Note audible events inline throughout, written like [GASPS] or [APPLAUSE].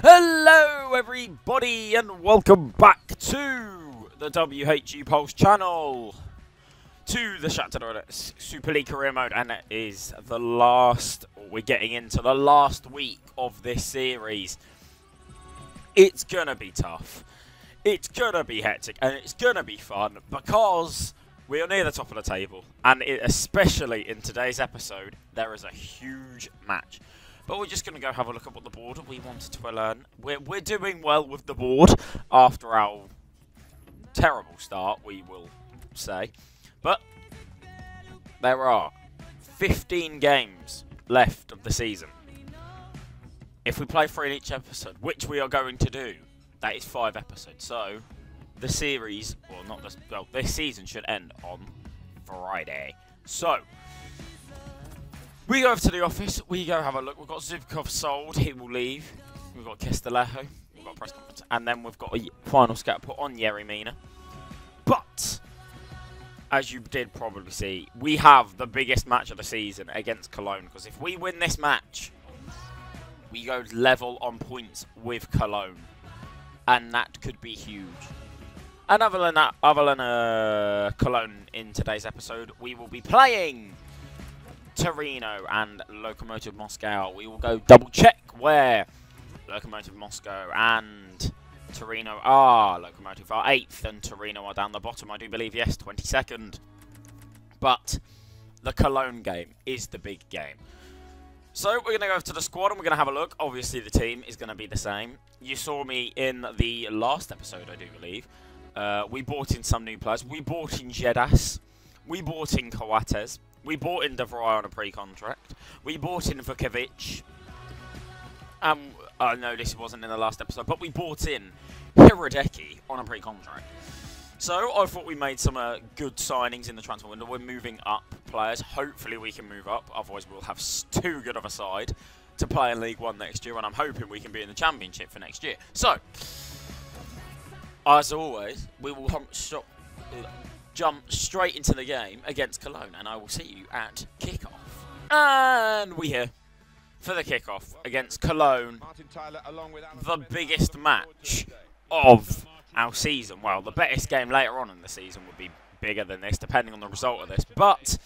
Hello, everybody, and welcome back to the WHU Pulse channel, to the Shakhtar Super League Career Mode, and it is the last, we're getting into the last week of this series. It's gonna be tough, it's gonna be hectic, and it's gonna be fun, because we are near the top of the table, and it, especially in today's episode, there is a huge match. But we're just going to go have a look at what the board we wanted to learn. We're, we're doing well with the board after our terrible start, we will say. But there are 15 games left of the season. If we play three in each episode, which we are going to do, that is five episodes. So the series, or not this, well, this season should end on Friday. So, we go over to the office, we go have a look. We've got Zubkov sold, he will leave. We've got Kestalejo, we've got press conference, and then we've got a final scout put on Yerry Mina. But, as you did probably see, we have the biggest match of the season against Cologne. Because if we win this match, we go level on points with Cologne. And that could be huge. And other than that, other than uh, Cologne in today's episode, we will be playing Torino and Lokomotiv Moscow. We will go double check where Lokomotiv Moscow and Torino are. Lokomotiv are 8th and Torino are down the bottom, I do believe. Yes, 22nd. But the Cologne game is the big game. So we're going to go to the squad and we're going to have a look. Obviously the team is going to be the same. You saw me in the last episode, I do believe. Uh, we bought in some new players. We bought in Jedas. We bought in Coates. We bought in De Vrij on a pre-contract. We bought in Vukovic. Um, I know this wasn't in the last episode, but we bought in Hradecky on a pre-contract. So I thought we made some uh, good signings in the transfer window. We're moving up players. Hopefully we can move up. Otherwise we'll have too good of a side to play in League One next year. And I'm hoping we can be in the Championship for next year. So, as always, we will stop jump straight into the game against Cologne, and I will see you at kickoff. And we here for the kickoff against Cologne, the biggest match of our season. Well, the biggest game later on in the season would be bigger than this, depending on the result of this. But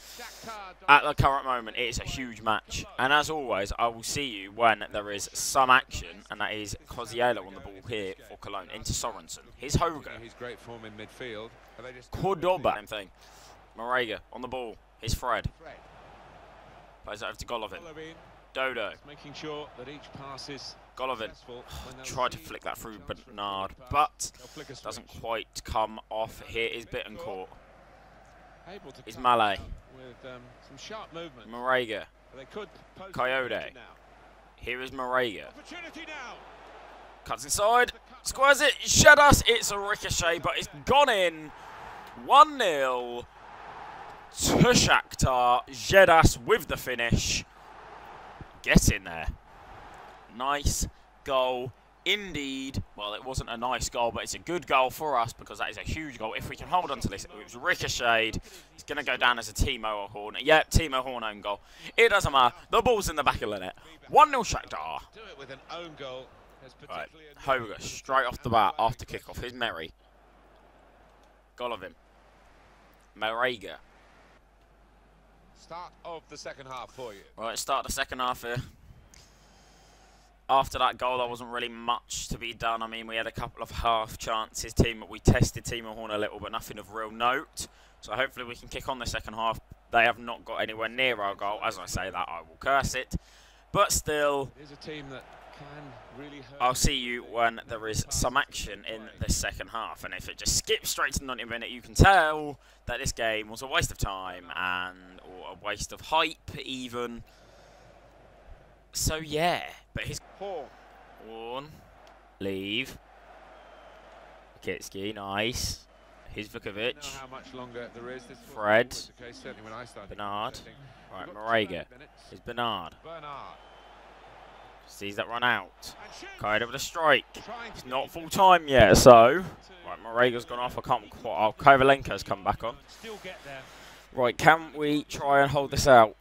at the current moment, it is a huge match. And as always, I will see you when there is some action, and that is Kozielo on the ball here for Cologne into Sorensen. Here's Höger. He's great form in midfield. Cordoba. Same thing. Marega on the ball. Here's Fred. Plays it over to Golovin. Dodo. Making sure that each pass is Golovin [SIGHS] tried to flick that through Bernard, but doesn't quite come off. Here is Bittencourt. Is Malay. With um, some sharp movement. Marega. Coyote. Here is Marega. Cuts inside. Squares it. Jedas. It's a ricochet, but it's gone in. 1-0 to Shakhtar. Jedas with the finish. Get in there. Nice goal indeed. Well, it wasn't a nice goal, but it's a good goal for us because that is a huge goal. If we can hold on to this, it was ricocheted. It's going to go down as a Timo Horn. Yep, Timo Horn own goal. It doesn't matter. The ball's in the back of the net. 1-0 Shakhtar. Do it with an own goal. Right, Höger, straight off the bat after kickoff. Here's Merry. Golovin. Marega. Start of the second half for you. Right, start the second half here. After that goal, there wasn't really much to be done. I mean, we had a couple of half chances. Team, we tested Timo Horn a little, but nothing of real note. So hopefully we can kick on the second half. They have not got anywhere near our goal. As I say that, I will curse it. But still, Here's a team that Really I'll see you when there is some action in the second half. And if it just skips straight to the 90 minute, you can tell that this game was a waste of time and or a waste of hype even. So yeah, but his Horn, leave. Kitski, nice. Here's Vukovic. Fred. Bernard. Right, Marega. Here's Bernard. Bernard. Sees that run out. Carried over the strike. It's not full time yet, so. Right, Marega's gone off. I can't quite. Oh, Kovalenko's come back on. Right, can we try and hold this out?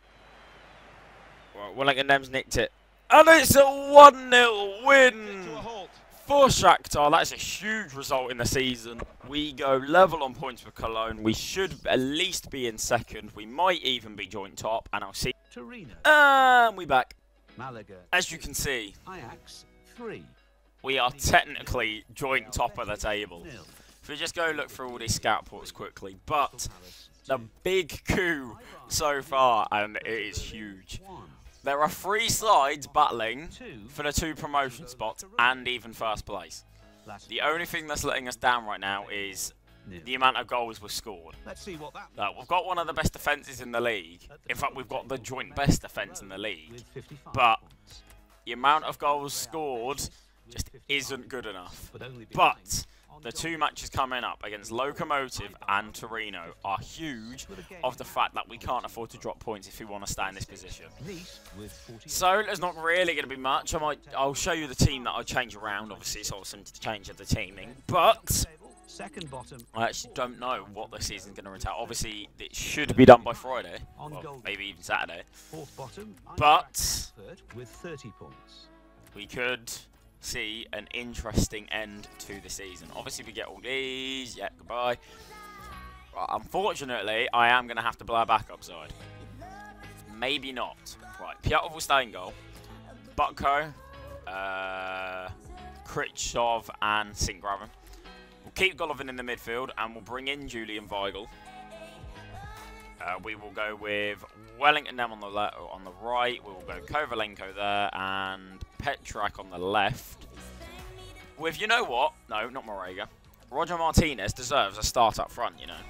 Right, Wellington Nem's nicked it. And it's a 1 0 win for Shakhtar. That's a huge result in the season. We go level on points with Cologne. We should at least be in second. We might even be joint top, and I'll see. Torino, And we back. Malaga, As you can see, Ajax, 3. we are technically joint top of the table. If we just go look through all these scout reports quickly, but the big coup so far, and it is huge. There are three sides battling for the two promotion spots and even first place. The only thing that's letting us down right now is nil. the amount of goals we've scored. Let's see what that Uh, we've got one of the best defences in the league. In fact, we've got the joint best defence in the league. But the amount of goals scored just isn't good enough. But only behind But on the two matches coming up against Lokomotiv and Torino are huge of the fact that we can't afford to drop points if we want to stay in this position. Nice with 40. So there's not really going to be much. I might, I'll show you the team that I change around. Obviously, it's awesome to change of the teaming, but Second bottom. I actually don't know what the season's going to entail. Obviously, it should be done by Friday, On well, maybe even Saturday. Fourth bottom. But with 30 points. we could see an interesting end to the season. Obviously, we get all these. Yeah, goodbye. Right, unfortunately, I am going to have to blow a backup side. Maybe not. Right, Piotr will stay in goal. Butko, uh, Krichov, and Sinkgraven. We'll keep Golovin in the midfield, and we'll bring in Julian Weigl. Uh, we will go with Wellington on the on the right. We will go Kovalenko there and Petrak on the left. With you know what? No, not Marega. Roger Martinez deserves a start up front. You know.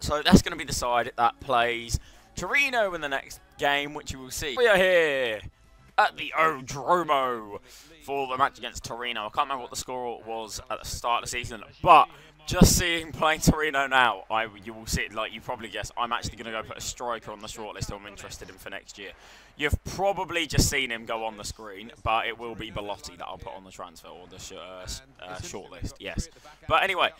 So that's going to be the side that plays Torino in the next game, which you will see. We are here at the Odromo for the match against Torino. I can't remember what the score was at the start of the season, but just seeing playing Torino now, I you will see it like you probably guess. I'm actually going to go put a striker on the shortlist I'm interested in for next year. You've probably just seen him go on the screen, but it will be Belotti that I'll put on the transfer or the sh- uh, uh, shortlist. Yes, but anyway,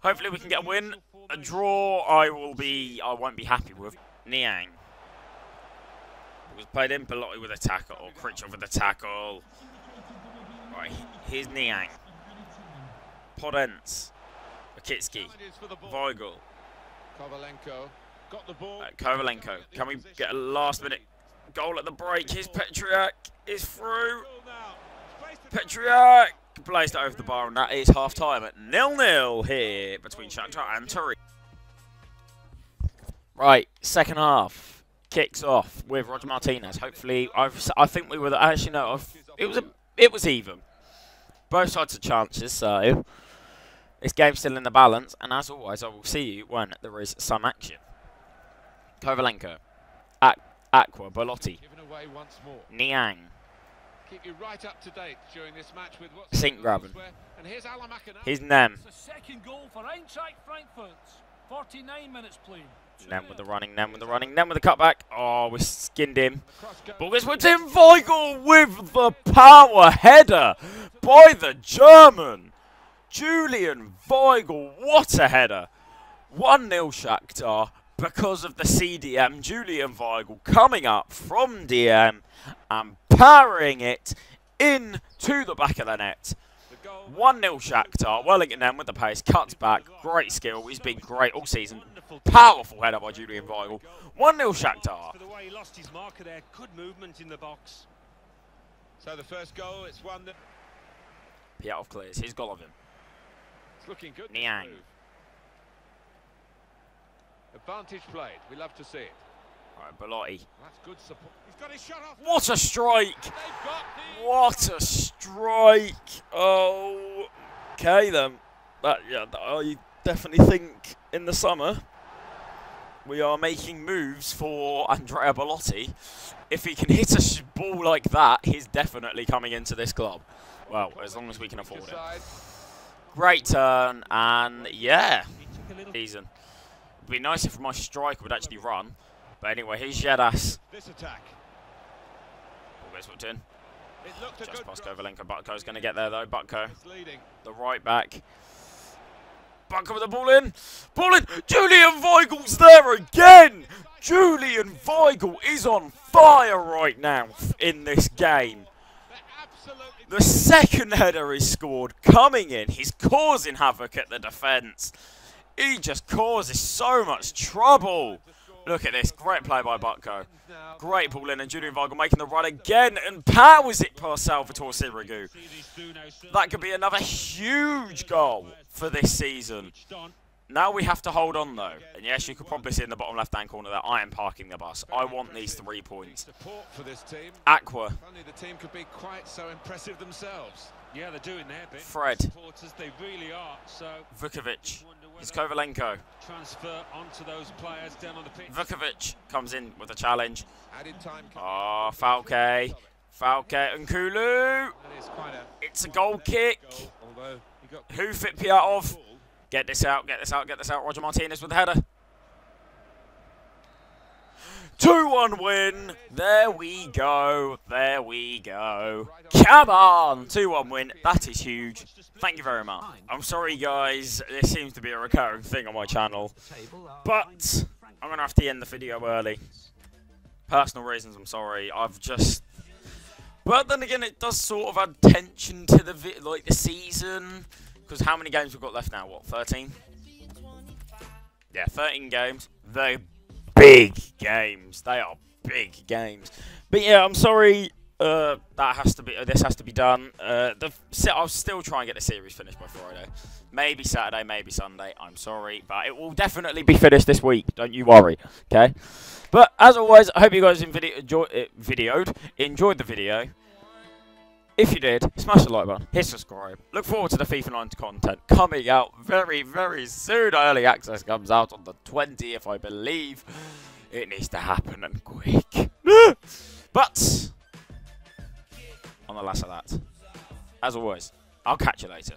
hopefully we can get a win. A draw, I will be. I won't be happy with. Niang. It was played in Belotti with a tackle, or Critchell with a tackle. Right, here's Niang. Podence. Rakitsky. Weigl. Kovalenko got the ball. Uh, Kovalenko. Can we get a last minute goal at the break? Here's Petriak. Is through. Petriak placed it over the bar, and that is half time at nil nil here between Shakhtar and Turin. Right, second half kicks off with Roger Martinez. Hopefully, I've, s- I think we were the, actually no, I've, it was a, it was even. Both sides of chances, so this game's still in the balance. And as always, I will see you when there is some action. Kovalenko, Ak- Acquah, Belotti, Given away once more. Niang, Keep you right up to date during this match with what's Sink going grabbing. And here's Alamakan. Here's Nem. It's the second goal for Eintracht Frankfurt. 49 minutes played. Nem with the running, Nem with the running, Nem with the cutback. Oh, we skinned him. But this was in Weigl with the power header by the German. Julian Weigl, what a header. 1 0 Shakhtar because of the CDM. Julian Weigl coming up from DM and parrying it into the back of the net. 1 0 Shakhtar. Wellington then with the pace, cuts back. Great skill. He's been great all season. Powerful header by Julian Weigl. 1 0 Shakhtar. For the way he lost his marker there, good movement in the box. So the first goal, it's one that Piatov clears. Here's him. it's looking good. Niang. Advantage played. We love to see it. Right, Belotti. That's good support. He's got his shot off. What a strike! They've got the What a strike! Oh, okay then. That yeah, that, I definitely think in the summer we are making moves for Andrea Belotti. If he can [LAUGHS] hit a ball like that, he's definitely coming into this club. Well, as long as we can afford it. Great turn, and yeah, He took a little season. It'd be nice if my striker would actually run. But anyway, here's Jedas. This attack. Ball gets whipped in. It looked Just past. Kovalenko. Butko's going to get there though. Butko, the right back. Butko with the ball in. Ball in. Julian Weigl's there again. Julian Weigl is on fire right now in this game. The second header is scored coming in. He's causing havoc at the defence. He just causes so much trouble. Look at this. Great play by Butko. Great ball in, and Julian Vogel making the run again and powers it past Salvatore Sirigu. That could be another huge goal for this season. Now we have to hold on though. And yes, you could probably see in the bottom left hand corner that I am parking the bus. I want these three points. Aqua, the team could be quite so impressive themselves. Yeah, they're doing their bit. Fred. They really are. So Vukovic. It's Kovalenko. transfer onto those players down on the pitch. Vukovic comes in with a challenge. Oh, Falque. Falque and Kulu. It's a goal kick. goal, Who fit Piatov? Get this out, get this out, get this out. Roger Martinez with the header. 2-1 win. There we go. There we go. Come on. 2-1 win. That is huge. Thank you very much. I'm sorry, guys. This seems to be a recurring thing on my channel. But I'm going to have to end the video early. Personal reasons, I'm sorry. I've just... But then again, it does sort of add tension to the like the season. Because how many games we've got left now? What, 13? Yeah, 13 games. They're big games. They are big games. But yeah, I'm sorry. Uh, that has to be. Uh, this has to be done. Uh, the I'll still try and get the series finished by Friday. Maybe Saturday, maybe Sunday. I'm sorry, but it will definitely be finished this week. Don't you worry. Okay. But as always, I hope you guys video enjoy, uh, videoed enjoyed the video. If you did, smash the like button, hit subscribe. Look forward to the FIFA 9 content coming out very, very soon. Early access comes out on the 20th, I believe. It needs to happen and quick. [GASPS] but, on the last of that, as always, I'll catch you later.